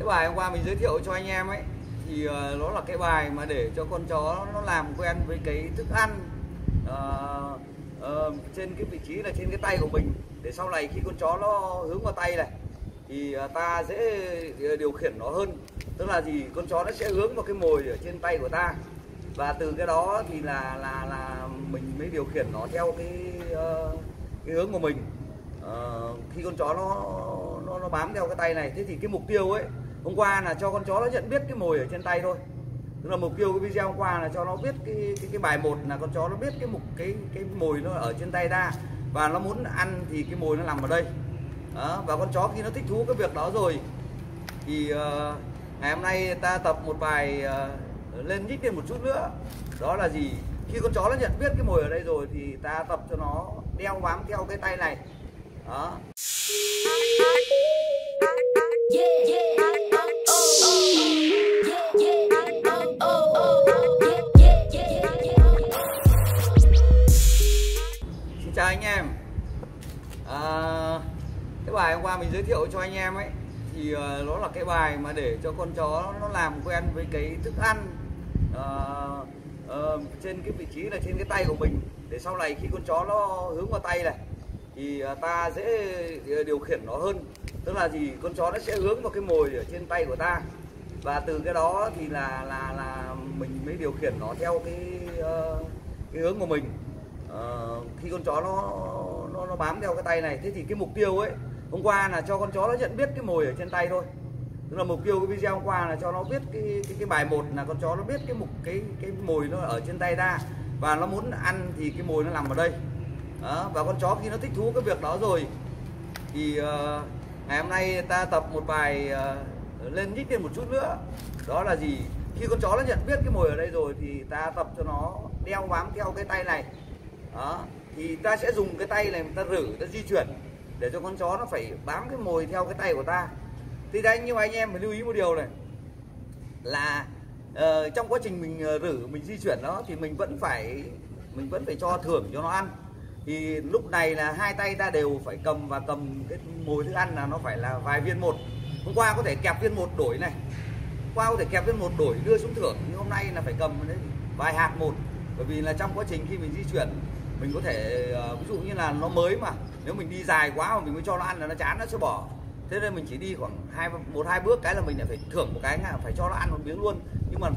cái bài hôm qua mình giới thiệu cho anh em ấy thì ờ, nó là cái bài mà để cho con chó nó làm quen với cái thức ăn uh, uh, trên cái vị trí là trên cái tay của mình. Để sau này khi con chó nó hướng vào tay này thì ta dễ điều khiển nó hơn. Tức là gì? Con chó nó sẽ hướng vào cái mồi ở trên tay của ta. Và từ cái đó thì là là là mình mới điều khiển nó theo cái uh, cái hướng của mình. Uh, khi con chó nó nó nó bám theo cái tay này thế thì cái mục tiêu ấy hôm qua là cho con chó nó nhận biết cái mồi ở trên tay thôi. Tức là mục tiêu cái video hôm qua là cho nó biết cái cái, cái bài một là con chó nó biết cái mục cái cái mồi nó ở trên tay ra và nó muốn ăn thì cái mồi nó nằm ở đây. Đó, và con chó khi nó thích thú cái việc đó rồi thì uh, ngày hôm nay ta tập một bài uh, lên nhích lên một chút nữa. Đó là gì? Khi con chó nó nhận biết cái mồi ở đây rồi thì ta tập cho nó đeo bám theo cái tay này. Đó. Giới thiệu cho anh em ấy Thì ờ, nó là cái bài mà để cho con chó nó làm quen với cái thức ăn uh, uh, Trên cái vị trí là trên cái tay của mình. Để sau này khi con chó nó hướng vào tay này Thì ta dễ điều khiển nó hơn. Tức là gì? Con chó nó sẽ hướng vào cái mồi ở trên tay của ta. Và từ cái đó thì là là là mình mới điều khiển nó theo cái uh, cái hướng của mình. Uh, khi con chó nó, nó nó bám theo cái tay này thế thì cái mục tiêu ấy hôm qua là cho con chó nó nhận biết cái mồi ở trên tay thôi. Tức là mục tiêu cái video hôm qua là cho nó biết cái cái, cái bài một là con chó nó biết cái mục cái cái mồi nó ở trên tay ta. Và nó muốn ăn thì cái mồi nó nằm ở đây. Đó, và con chó khi nó thích thú cái việc đó rồi thì uh, ngày hôm nay ta tập một bài uh, lên nhích lên một chút nữa. Đó là gì? Khi con chó nó nhận biết cái mồi ở đây rồi thì ta tập cho nó đeo bám theo cái tay này. Đó thì ta sẽ dùng cái tay này ta rử ta di chuyển để cho con chó nó phải bám cái mồi theo cái tay của ta. Thì đấy nhưng mà anh em phải lưu ý một điều này là uh, trong quá trình mình uh, rử mình di chuyển nó thì mình vẫn phải mình vẫn phải cho thưởng cho nó ăn. Thì lúc này là hai tay ta đều phải cầm và cầm cái mồi thức ăn là nó phải là vài viên một. Hôm qua có thể kẹp viên một đổi này. Hôm qua có thể kẹp viên một đổi đưa xuống thưởng nhưng hôm nay là phải cầm đấy vài hạt một. Bởi vì là trong quá trình khi mình di chuyển mình có thể ờ, ví dụ như là nó mới mà, nếu mình đi dài quá mà mình mới cho nó ăn là nó chán, nó sẽ bỏ. Thế nên mình chỉ đi khoảng hai, một, hai bước, cái là mình lại phải thưởng một cái là phải cho nó ăn một miếng luôn. Nhưng mà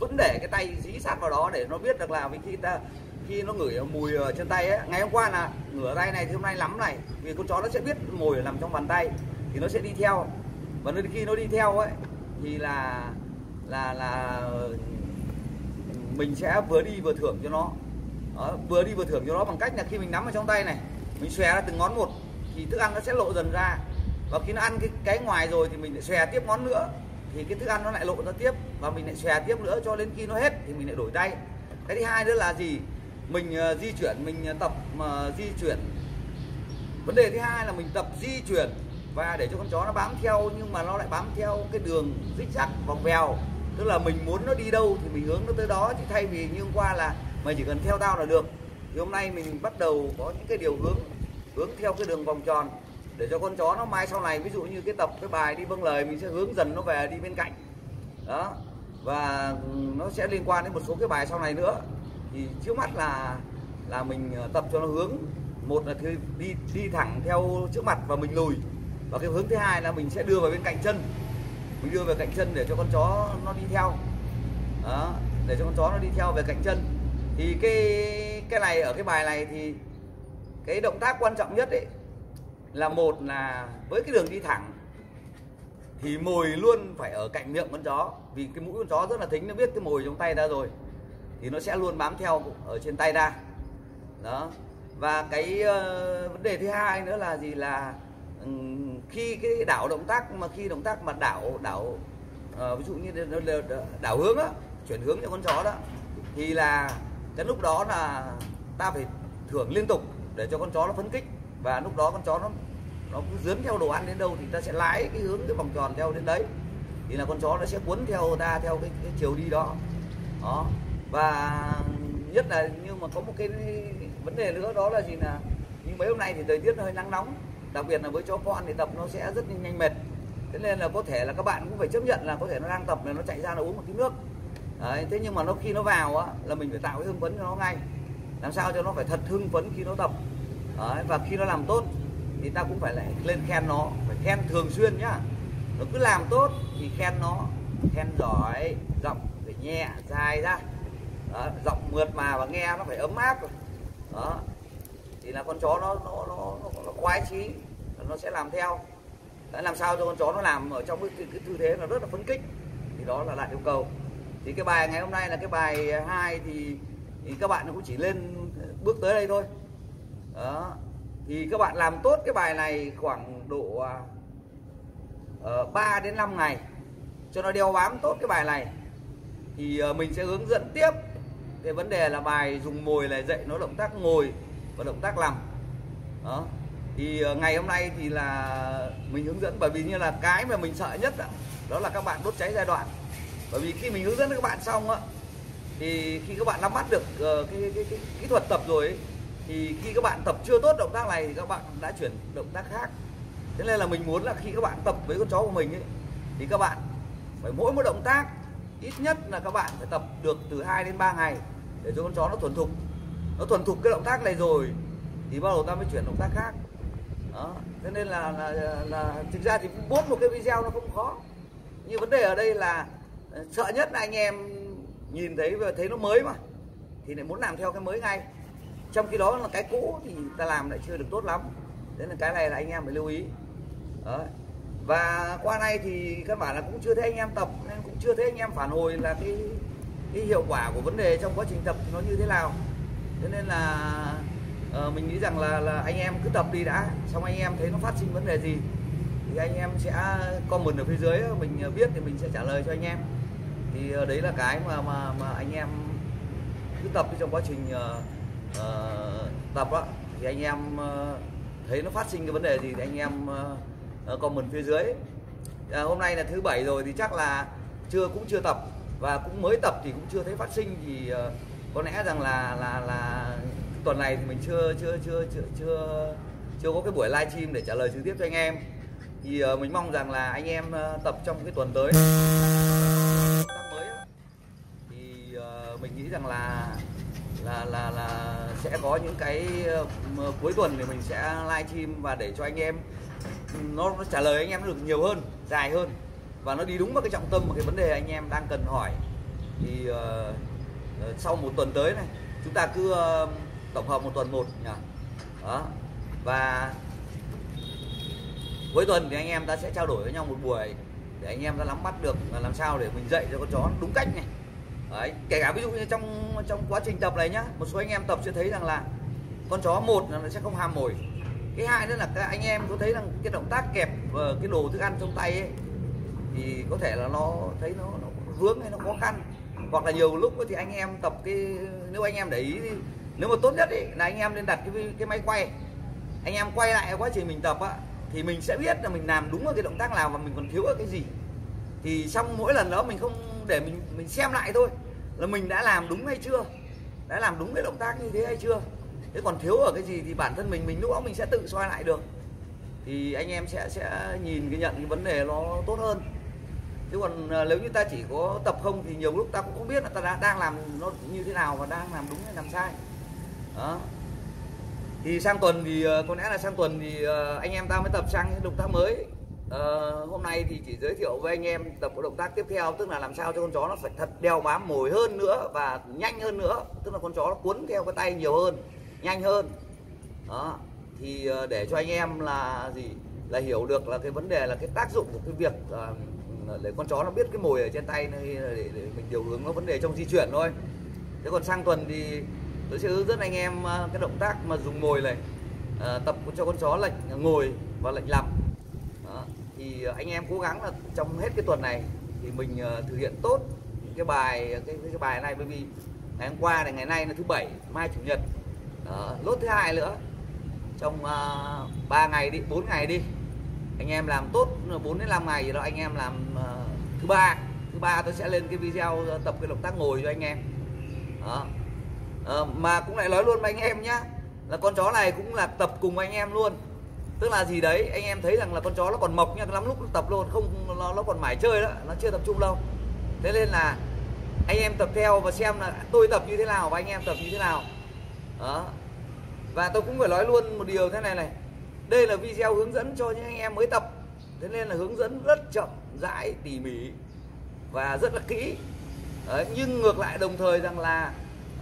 vẫn để cái tay dí sát vào đó để nó biết được là vì khi ta, khi nó ngửi mùi ở trên tay ấy, ngày hôm qua là ngửa tay này, thì hôm nay lắm này, vì con chó nó sẽ biết mồi nằm trong bàn tay, thì nó sẽ đi theo. Và nên khi nó đi theo ấy, thì là là là, mình sẽ vừa đi vừa thưởng cho nó đó, vừa đi vừa thưởng cho nó bằng cách là khi mình nắm ở trong tay này mình xòe ra từng ngón một thì thức ăn nó sẽ lộ dần ra. Và khi nó ăn cái cái ngoài rồi thì mình lại xòe tiếp ngón nữa thì cái thức ăn nó lại lộ ra tiếp và mình lại xòe tiếp nữa cho đến khi nó hết thì mình lại đổi tay. Cái thứ hai nữa là gì? Mình uh, di chuyển mình ờ, tập mà di chuyển. Vấn đề thứ hai là mình tập di chuyển và để cho con chó nó bám theo nhưng mà nó lại bám theo cái đường dích chắc vòng vèo. Tức là mình muốn nó đi đâu thì mình hướng nó tới đó chứ thay vì như hôm qua là mày chỉ cần theo tao là được. Thì hôm nay mình bắt đầu có những cái điều hướng hướng theo cái đường vòng tròn để cho con chó nó mai sau này, ví dụ như cái tập, cái bài đi vâng lời mình sẽ hướng dần nó về đi bên cạnh. Đó. Và nó sẽ liên quan đến một số cái bài sau này nữa. Thì trước mắt là là mình ờ, tập cho nó hướng. Một là đi đi thẳng theo trước mặt và mình lùi. Và cái hướng thứ hai là mình sẽ đưa vào bên cạnh chân. Mình đưa về cạnh chân để cho con chó nó đi theo. Đó. Để cho con chó nó đi theo về cạnh chân thì cái cái này ở cái bài này thì cái động tác quan trọng nhất ấy là một là với cái đường đi thẳng thì mồi luôn phải ở cạnh miệng con chó. Vì cái mũi con chó rất là thính nó biết cái mồi trong tay ra rồi thì nó sẽ luôn bám theo ở trên tay ra đó. Và cái uh, vấn đề thứ hai nữa là gì? Là um, khi cái đảo động tác mà khi động tác mà đảo đảo uh, ví dụ như đảo hướng á chuyển hướng cho con chó đó thì là cái lúc đó là ta phải thưởng liên tục để cho con chó nó phấn kích và lúc đó con chó nó nó cứ dướn theo đồ ăn đến đâu thì ta sẽ lái cái hướng cái vòng tròn theo đến đấy. Thì là con chó nó sẽ cuốn theo ta theo cái, cái chiều đi đó. Đó. Và nhất là nhưng mà có một cái vấn đề nữa đó là gì là như mấy hôm nay thì thời tiết hơi nắng nóng đặc biệt là với chó con thì tập nó sẽ rất nhanh mệt. Thế nên là có thể là các bạn cũng phải chấp nhận là có thể nó đang tập là nó chạy ra nó uống một tí nước. Đấy, thế nhưng mà nó khi nó vào á là mình phải tạo cái hưng phấn cho nó ngay. Làm sao cho nó phải thật hưng phấn khi nó tập. Đấy, và khi nó làm tốt thì ta cũng phải lại lên khen nó phải khen thường xuyên nhá. Nó cứ làm tốt thì khen nó khen giỏi giọng phải nhẹ dài ra. Đó, giọng mượt mà và nghe nó phải ấm áp. Rồi đó thì là con chó nó nó nó, nó, nó khoái chí nó sẽ làm theo. Đấy, làm sao cho con chó nó làm ở trong cái, cái, cái tư thế nó rất là phấn kích thì đó là đạt yêu cầu thì cái bài ngày hôm nay là cái bài hai thì, thì các bạn cũng chỉ lên bước tới đây thôi. Đó. Thì các bạn làm tốt cái bài này khoảng độ ờ, uh, 3 đến 5 ngày cho nó đeo bám tốt cái bài này. Thì uh, mình sẽ hướng dẫn tiếp cái vấn đề là bài dùng mồi là dạy nó động tác ngồi và động tác nằm. Đó. Thì uh, ngày hôm nay thì là mình hướng dẫn bởi vì như là cái mà mình sợ nhất đó, đó là các bạn đốt cháy giai đoạn bởi vì khi mình hướng dẫn các bạn xong á thì khi các bạn nắm bắt được uh, cái, cái, cái kỹ thuật tập rồi ấy, thì khi các bạn tập chưa tốt động tác này thì các bạn đã chuyển động tác khác. Thế nên là mình muốn là khi các bạn tập với con chó của mình ấy thì các bạn phải mỗi một động tác ít nhất là các bạn phải tập được từ 2 đến 3 ngày để cho con chó nó thuần thục. Nó thuần thục cái động tác này rồi thì bắt đầu ta mới chuyển động tác khác. Đó thế nên là là, là thực ra thì bốt một cái video nó không khó. Nhưng vấn đề ở đây là sợ nhất là anh em nhìn thấy và thấy nó mới mà. Thì lại muốn làm theo cái mới ngay. Trong khi đó là cái cũ thì ta làm lại chưa được tốt lắm. Thế là cái này là anh em phải lưu ý. Đó. và qua nay thì các bạn là cũng chưa thấy anh em tập nên cũng chưa thấy anh em phản hồi là cái cái hiệu quả của vấn đề trong quá trình tập thì nó như thế nào. Thế nên là uh, mình nghĩ rằng là là anh em cứ tập đi đã xong anh em thấy nó phát sinh vấn đề gì thì anh em sẽ comment ở phía dưới mình biết thì mình sẽ trả lời cho anh em thì ờ, đấy là cái mà mà mà anh em cứ tập trong quá trình uh, tập đó thì anh em uh, thấy nó phát sinh cái vấn đề gì thì anh em uh, comment phía dưới. Uh, hôm nay là thứ bảy rồi thì chắc là chưa cũng chưa tập. Và cũng mới tập thì cũng chưa thấy phát sinh thì uh, có lẽ rằng là là là tuần này thì mình chưa chưa chưa chưa chưa chưa có cái buổi livestream để trả lời trực tiếp cho anh em. Thì uh, mình mong rằng là anh em uh, tập trong cái tuần tới mình nghĩ rằng là là là là sẽ có những cái ờ, cuối tuần thì mình sẽ livestream và để cho anh em nó, nó trả lời anh em được nhiều hơn dài hơn và nó đi đúng vào cái trọng tâm và cái vấn đề anh em đang cần hỏi. Thì uh, uh, sau một tuần tới này chúng ta cứ uh, tổng hợp một tuần một nhỉ? Đó. Và cuối tuần thì anh em ta sẽ trao đổi với nhau một buổi để anh em ta nắm bắt được là làm sao để mình dạy cho con chó đúng cách này. Đấy, kể cả ví dụ như trong trong quá trình tập này nhá một số anh em tập sẽ thấy rằng là con chó một là nó sẽ không ham mồi. Cái hai nữa là các anh em có thấy rằng cái động tác kẹp ờ, cái đồ thức ăn trong tay ấy thì có thể là nó thấy nó, nó vướng hay nó khó khăn. Hoặc là nhiều lúc thì anh em tập cái nếu anh em để ý thì nếu mà tốt nhất ấy, là anh em nên đặt cái cái máy quay. Anh em quay lại quá trình mình tập á thì mình sẽ biết là mình làm đúng ở cái động tác nào và mình còn thiếu ở cái gì. Thì xong mỗi lần đó mình không để mình mình xem lại thôi là mình đã làm đúng hay chưa? Đã làm đúng cái động tác như thế hay chưa? Thế còn thiếu ở cái gì thì bản thân mình mình lúc đó mình sẽ tự soi lại được. Thì anh em sẽ sẽ nhìn cái nhận cái vấn đề nó tốt hơn. Chứ còn à, nếu như ta chỉ có tập không thì nhiều lúc ta cũng không biết là ta đã, đang làm nó như thế nào và đang làm đúng hay làm sai. Đó. Thì sang tuần thì à, có lẽ là sang tuần thì à, anh em ta mới tập sang những động tác mới uh, hôm nay thì chỉ giới thiệu với anh em tập một động tác tiếp theo tức là làm sao cho con chó nó phải thật đeo bám mồi hơn nữa và nhanh hơn nữa tức là con chó nó cuốn theo cái tay nhiều hơn nhanh hơn. Đó thì uh, để cho anh em là gì là hiểu được là cái vấn đề là cái tác dụng của cái việc uh, để con chó nó biết cái mồi ở trên tay để, để mình điều hướng nó vấn đề trong di chuyển thôi. Thế còn sang tuần thì tôi sẽ hướng dẫn anh em cái động tác mà dùng mồi này uh, tập cho con chó lệnh ngồi và lệnh nằm thì ờ, anh em cố gắng là trong hết cái tuần này thì mình ờ, thực hiện tốt cái bài ờ, cái, cái bài này. Bởi vì ngày hôm qua này ngày nay là thứ bảy mai chủ nhật. Đó, lốt thứ hai nữa. Trong uh, 3 ngày đi 4 ngày đi anh em làm tốt 4 đến 5 ngày gì đó anh em làm uh, thứ ba. Thứ ba tôi sẽ lên cái video tập cái động tác ngồi cho anh em. Đó. Uh, mà cũng lại nói luôn với anh em nhá là con chó này cũng là tập cùng anh em luôn tức là gì đấy anh em thấy rằng là con chó nó còn mộc nha lắm lúc nó tập luôn không nó, nó còn mải chơi đó nó chưa tập trung đâu thế nên là anh em tập theo và xem là tôi tập như thế nào và anh em tập như thế nào. Đó. Và tôi cũng phải nói luôn một điều thế này này. Đây là video hướng dẫn cho những anh em mới tập. Thế nên là hướng dẫn rất chậm rãi tỉ mỉ và rất là kỹ. Đấy, nhưng ngược lại đồng thời rằng là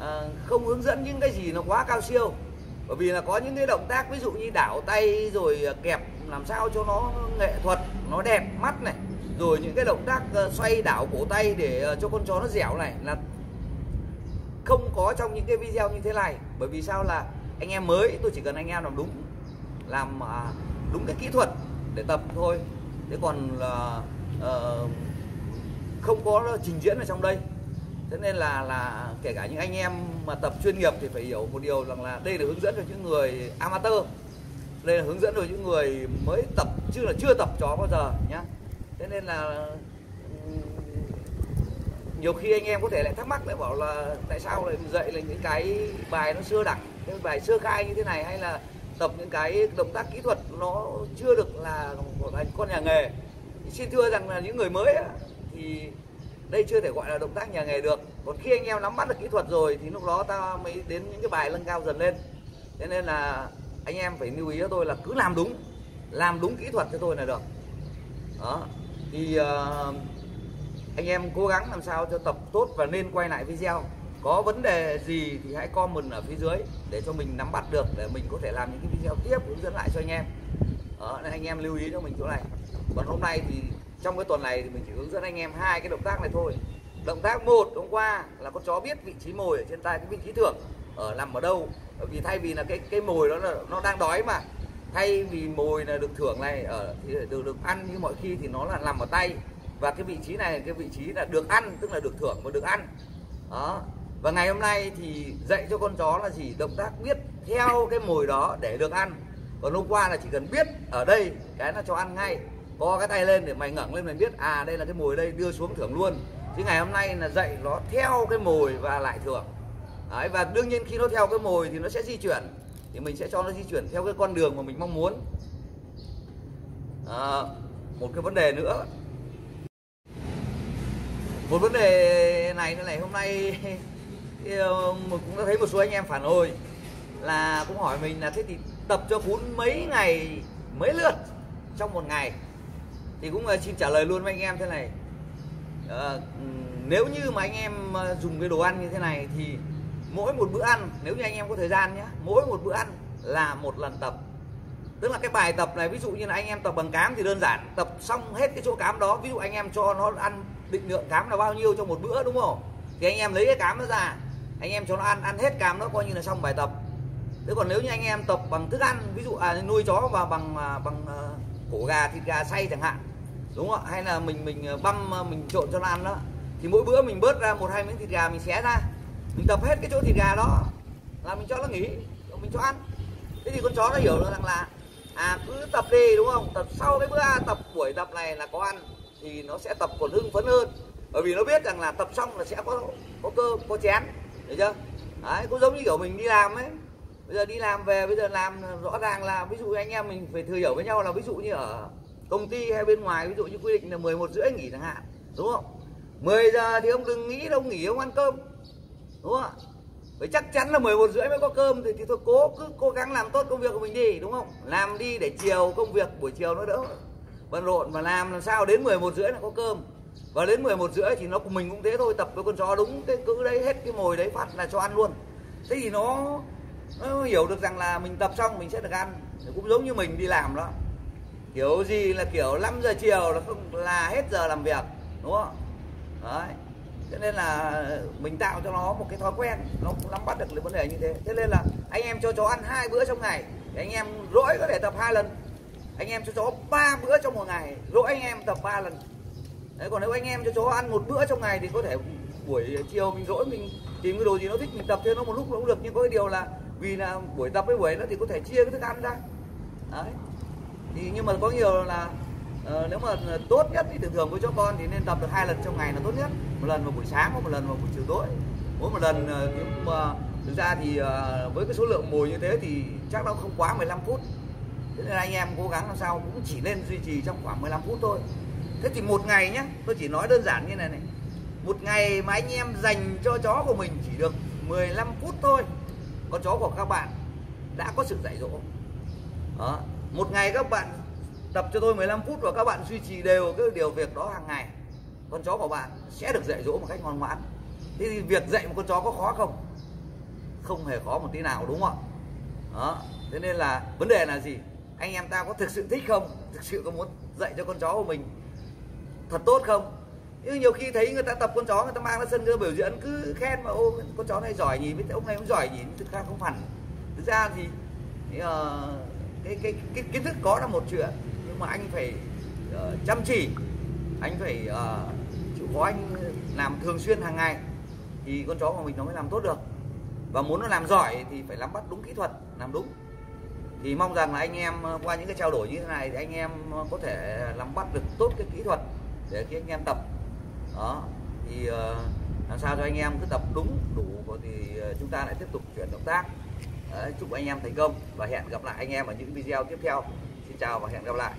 à, không hướng dẫn những cái gì nó quá cao siêu bởi vì là có những cái động tác ví dụ như đảo tay rồi à, kẹp làm sao cho nó nghệ thuật nó đẹp mắt này. Rồi những cái động tác à, xoay đảo cổ tay để à, cho con chó nó dẻo này là không có trong những cái video như thế này. Bởi vì sao là anh em mới tôi chỉ cần anh em làm đúng làm đúng cái kỹ thuật để tập thôi. Thế còn là uh, không có trình diễn ở trong đây thế nên là là kể cả những anh em mà tập chuyên nghiệp thì phải hiểu một điều rằng là đây là hướng dẫn cho những người amateur. Đây là hướng dẫn cho những người mới tập chứ là chưa tập chó bao giờ nhá. Thế nên là nhiều khi anh em có thể lại thắc mắc lại bảo là tại sao lại dạy là những cái bài nó xưa đẳng, cái bài sơ khai như thế này hay là tập những cái động tác kỹ thuật nó chưa được là một thành con nhà nghề. Xin thưa rằng là những người mới thì đây chưa thể gọi là động tác nhà nghề được. Còn khi anh em nắm bắt được kỹ thuật rồi thì lúc đó ta mới đến những cái bài nâng cao dần lên. Thế nên là anh em phải lưu ý cho tôi là cứ làm đúng làm đúng kỹ thuật cho tôi là được. Đó. Thì uh, anh em cố gắng làm sao cho tập tốt và nên quay lại video. Có vấn đề gì thì hãy comment ở phía dưới để cho mình nắm bắt được để mình có thể làm những cái video tiếp hướng dẫn lại cho anh em. Đó, nên anh em lưu ý cho mình chỗ này. Còn hôm nay thì trong cái tuần này thì mình chỉ hướng dẫn anh em hai cái động tác này thôi. Động tác một hôm qua là con chó biết vị trí mồi ở trên tay, cái vị trí thưởng ở nằm ở đâu. Bởi vì thay vì là cái cái mồi đó là nó đang đói mà, thay vì mồi là được thưởng này ở, thì được được ăn như mọi khi thì nó là nằm ở tay. Và cái vị trí này, cái vị trí là được ăn, tức là được thưởng và được ăn. Đó. Và ngày hôm nay thì dạy cho con chó là gì? Động tác biết theo cái mồi đó để được ăn. Còn hôm qua là chỉ cần biết ở đây, cái là cho ăn ngay co cái tay lên để mày ngẩng lên mày biết à đây là cái mồi đây đưa xuống thưởng luôn. Chứ ngày hôm nay là dạy nó theo cái mồi và lại thưởng. Đấy, và đương nhiên khi nó theo cái mồi thì nó sẽ di chuyển. Thì mình sẽ cho nó di chuyển theo cái con đường mà mình mong muốn. À, một cái vấn đề nữa. Một vấn đề này này hôm nay mình ờ, cũng đã thấy một số anh em phản hồi là cũng hỏi mình là thế thì tập cho cún mấy ngày mấy lượt trong một ngày? Thì cũng xin trả lời luôn với anh em thế này. À, nếu như mà anh em ờ, dùng cái đồ ăn như thế này thì mỗi một bữa ăn nếu như anh em có thời gian nhé mỗi một bữa ăn là một lần tập. Tức là cái bài tập này ví dụ như là anh em tập bằng cám thì đơn giản tập xong hết cái chỗ cám đó ví dụ anh em cho nó ăn định lượng cám là bao nhiêu trong một bữa đúng không? Thì anh em lấy cái cám nó ra anh em cho nó ăn ăn hết cám nó coi như là xong bài tập. Thế còn nếu như anh em tập bằng thức ăn ví dụ à, nuôi chó và bằng à, bằng ờ, cổ gà thịt gà xay chẳng hạn đúng không hay là mình mình ờ, băm ờ, mình trộn cho nó ăn đó. Thì mỗi bữa mình bớt ra một, hai miếng thịt gà mình xé ra. Mình tập hết cái chỗ thịt gà đó. Là mình cho nó nghỉ, mình cho ăn. Thế thì con chó nó hiểu được rằng là à cứ tập đi, đúng không? Tập sau cái bữa à, tập buổi tập này là có ăn, thì nó sẽ tập còn hưng phấn hơn. Bởi vì nó biết rằng là tập xong là sẽ có có cơ, có chén được chưa? Đấy, cũng giống như kiểu mình đi làm ấy. Bây giờ đi làm về, bây giờ làm rõ ràng là, ví dụ anh em mình phải thừa hiểu với nhau là ví dụ như ở công ty hay bên ngoài ví dụ như quy định là 11 rưỡi nghỉ chẳng hạn đúng không? 10 giờ thì ông đừng nghĩ đâu nghỉ ông ăn cơm đúng không phải chắc chắn là 11 rưỡi mới có cơm thì, thì thôi cố cứ cố gắng làm tốt công việc của mình đi đúng không? Làm đi để chiều công việc buổi chiều nó đỡ bận rộn và làm làm sao đến 11 rưỡi là có cơm. Và đến 11 rưỡi thì nó của mình cũng thế thôi tập với con chó đúng cái cứ đấy hết cái mồi đấy phát là cho ăn luôn. Thế thì nó nó hiểu được rằng là mình tập xong mình sẽ được ăn cũng giống như mình đi làm đó kiểu gì là kiểu 5 giờ chiều là không là hết giờ làm việc, đúng không? Đấy. Cho nên là mình tạo cho nó một cái thói quen, nó cũng nắm bắt được cái vấn đề như thế. Thế nên là anh em cho chó ăn hai bữa trong ngày, thì anh em rỗi có thể tập hai lần. Anh em cho chó ba bữa trong một ngày, rỗi anh em tập ba lần. Đấy, còn nếu anh em cho chó ăn một bữa trong ngày thì có thể buổi chiều mình rỗi mình tìm cái đồ gì nó thích mình tập thêm nó một lúc nó cũng được. Nhưng có cái điều là vì là buổi tập với buổi nó thì có thể chia cái thức ăn ra. Đấy thì nhưng mà có nhiều là uh, nếu mà ờ, tốt nhất thì thường thường với chó con thì nên tập được hai lần trong ngày là tốt nhất. Một lần vào buổi sáng và một lần vào buổi chiều tối. Mỗi một lần ờ, uh, nhưng mà thực ra thì uh, với cái số lượng mồi như thế thì chắc nó không quá 15 phút. Thế nên anh em cố gắng làm sao cũng chỉ nên duy trì trong khoảng 15 phút thôi. Thế thì một ngày nhé tôi chỉ nói đơn giản như này này. Một ngày mà anh em dành cho chó của mình chỉ được 15 phút thôi. Con chó của các bạn đã có sự dạy dỗ. Đó một ngày các bạn tập cho tôi 15 phút và các bạn duy trì đều cái điều việc đó hàng ngày. Con chó của bạn sẽ được dạy dỗ một cách ngoan ngoãn. Thế thì việc dạy một con chó có khó không? Không hề khó một tí nào đúng không ạ? Đó thế nên là vấn đề là gì? Anh em ta có thực sự thích không? Thực sự có muốn dạy cho con chó của mình thật tốt không? Nhưng nhiều khi thấy người ta tập con chó người ta mang ra sân cơ biểu diễn cứ khen mà ô con chó này giỏi nhỉ biết ông này cũng giỏi nhỉ. Thực ra không hẳn. Thực ra thì uh, cái, cái cái kiến thức có là một chuyện nhưng mà anh phải uh, chăm chỉ anh phải uh, chịu khó anh làm thường xuyên hàng ngày thì con chó của mình nó mới làm tốt được. Và muốn nó làm giỏi thì phải nắm bắt đúng kỹ thuật làm đúng. Thì mong rằng là anh em ờ, qua những cái trao đổi như thế này thì anh em có thể nắm bắt được tốt cái kỹ thuật để khi anh em tập. Đó thì uh, làm sao cho anh em cứ tập đúng đủ thì chúng ta lại tiếp tục chuyển động tác. Đấy, chúc anh em thành công và hẹn gặp lại anh em ở những video tiếp theo. Xin chào và hẹn gặp lại.